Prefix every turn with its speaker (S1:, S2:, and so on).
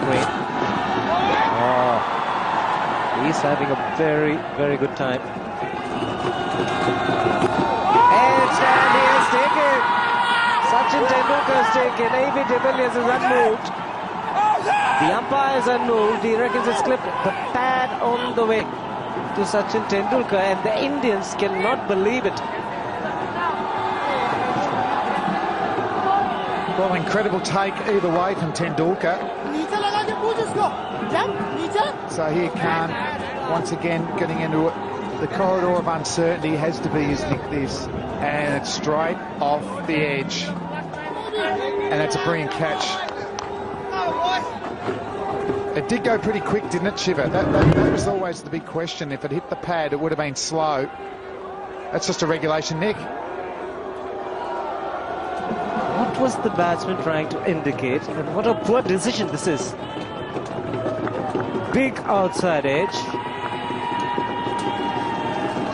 S1: screen. Oh, he's having a very, very good time. Edge and he has taken. Sachin Tendulkar has taken. A.B. de Villiers is unmoved. The umpire is unmoved. He reckons it's clipped the pad on the way to Sachin Tendulkar and the Indians cannot believe it.
S2: Well, incredible take either way from Tendulkar. Zaheer Khan, once again, getting into it. The corridor of uncertainty has to be his nick this. And it's straight off the edge. And it's a brilliant catch. It did go pretty quick, didn't it, Shiva? That, that, that was always the big question. If it hit the pad, it would have been slow. That's just a regulation nick.
S1: Was the batsman trying to indicate? And what a poor decision this is. Big outside edge.